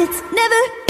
it's never